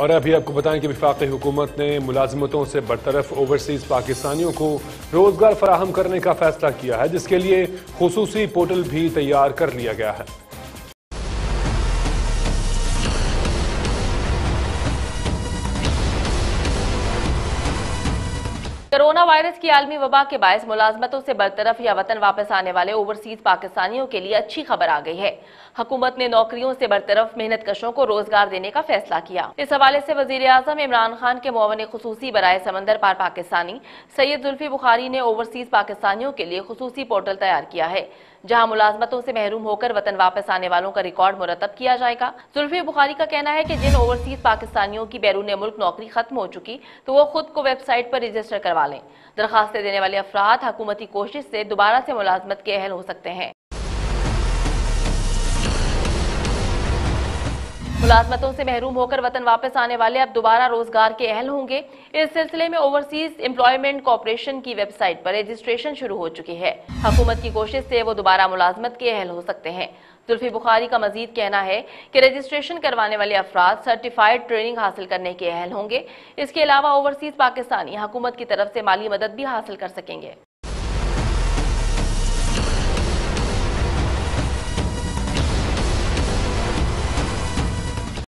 और अभी आपको बताएँ कि विफाक हुकूमत ने मुलाजमतों से बरतरफ ओवरसीज पाकिस्तानियों को रोज़गार फराहम करने का फैसला किया है, जिसके लिए खसूसी पोर्टल भी तैयार कर लिया गया है। कोरोना वायरस की आलमी वबा के बायस मुलाजमतों से बरतरफ या वतन वापस आने वाले ओवरसीज पाकिस्तानियों के लिए अच्छी खबर आ गई है। हुकूमत ने नौकरियों से बरतरफ मेहनत कशों को रोज़गार देने का फैसला किया। इस हवाले से वज़ीर आज़म इमरान खान के मुआवन खसूसी बरए समंदर पार पाकिस्तानी सैयद जुल्फी बुखारी ने ओवरसीज पाकिस्तानियों के लिए खसूसी पोर्टल तैयार किया है। जहाँ मुलाजमतों से महरूम होकर वतन वापस आने वालों का रिकॉर्ड मुरतब किया जाएगा। जुल्फी बुखारी का कहना है कि जिन ओवरसीज पाकिस्तानियों की बैरून मुल्क नौकरी खत्म हो चुकी तो वो खुद को वेबसाइट पर रजिस्टर करवा लें। दरखास्तें देने वाले अफराद हकूमती कोशिश से दोबारा से मुलाजमत के अहल हो सकते हैं। मुलाजमतों से महरूम होकर वतन वापस आने वाले अब दोबारा रोज़गार के अहल होंगे। इस सिलसिले में ओवरसीज एम्प्लॉयमेंट कॉरपोरेशन की वेबसाइट पर रजिस्ट्रेशन शुरू हो चुकी है। हुकूमत की कोशिश से वो दोबारा मुलाजमत के अहल हो सकते हैं। जुल्फी बुखारी का मजीद कहना है कि रजिस्ट्रेशन करवाने वाले अफराद सर्टिफाइड ट्रेनिंग हासिल करने के अहल होंगे। इसके अलावा ओवरसीज पाकिस्तानी हुकूमत की तरफ़ से माली मदद भी हासिल कर सकेंगे।